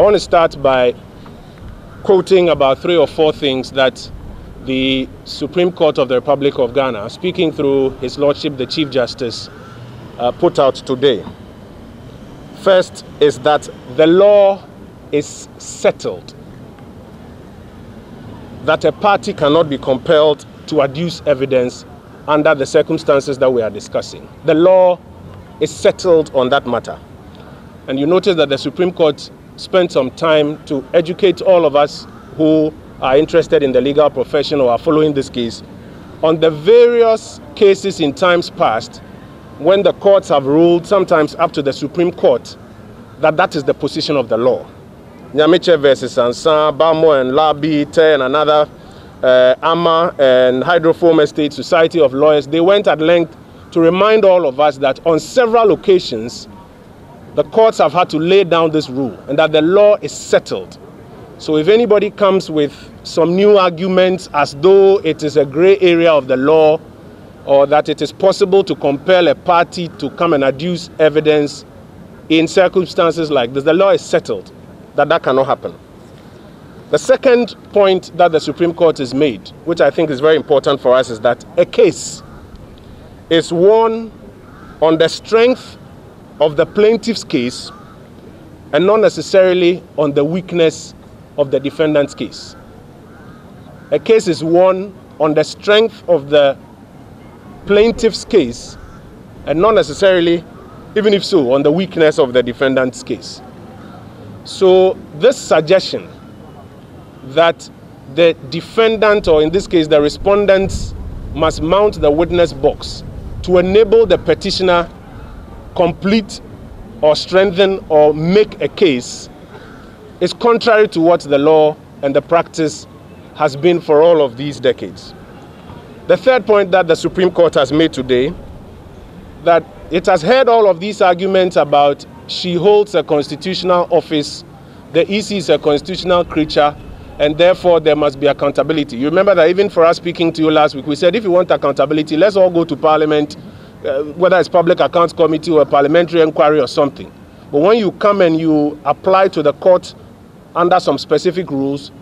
want to start by quoting about three or four things that the Supreme Court of the Republic of Ghana, speaking through His Lordship the Chief Justice, uh, put out today. First is that the law is settled, that a party cannot be compelled to adduce evidence under the circumstances that we are discussing. The law is settled on that matter. And you notice that the Supreme Court spent some time to educate all of us who are interested in the legal profession or are following this case on the various cases in times past when the courts have ruled, sometimes up to the Supreme Court, that that is the position of the law. Nyamiche versus Ansa, Bamo and Labi, and another, uh, AMA and Hydroform Estate Society of Lawyers, they went at length to remind all of us that on several occasions, the courts have had to lay down this rule and that the law is settled. So if anybody comes with some new arguments as though it is a gray area of the law or that it is possible to compel a party to come and adduce evidence in circumstances like this, the law is settled that that cannot happen. The second point that the Supreme Court has made, which I think is very important for us, is that a case is won on the strength of the plaintiff's case and not necessarily on the weakness of the defendant's case. A case is won on the strength of the plaintiff's case and not necessarily, even if so, on the weakness of the defendant's case. So, this suggestion that the defendant, or in this case, the respondent, must mount the witness box to enable the petitioner complete or strengthen or make a case is contrary to what the law and the practice has been for all of these decades. The third point that the Supreme Court has made today that it has heard all of these arguments about she holds a constitutional office, the EC is a constitutional creature, and therefore there must be accountability. You remember that even for us speaking to you last week, we said if you want accountability, let's all go to Parliament, uh, whether it's Public Accounts Committee or a parliamentary inquiry or something. But when you come and you apply to the court under some specific rules,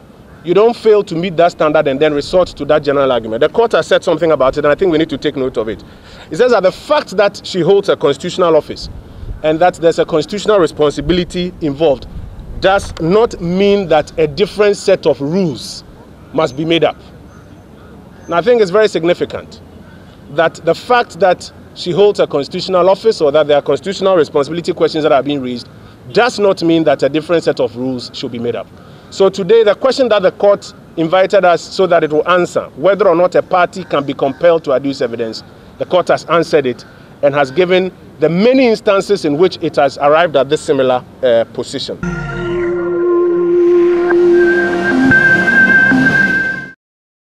you don't fail to meet that standard and then resort to that general argument. The court has said something about it, and I think we need to take note of it. It says that the fact that she holds a constitutional office and that there's a constitutional responsibility involved does not mean that a different set of rules must be made up. And I think it's very significant that the fact that she holds a constitutional office or that there are constitutional responsibility questions that are being raised does not mean that a different set of rules should be made up. So today, the question that the court invited us so that it will answer whether or not a party can be compelled to adduce evidence, the court has answered it and has given the many instances in which it has arrived at this similar uh, position.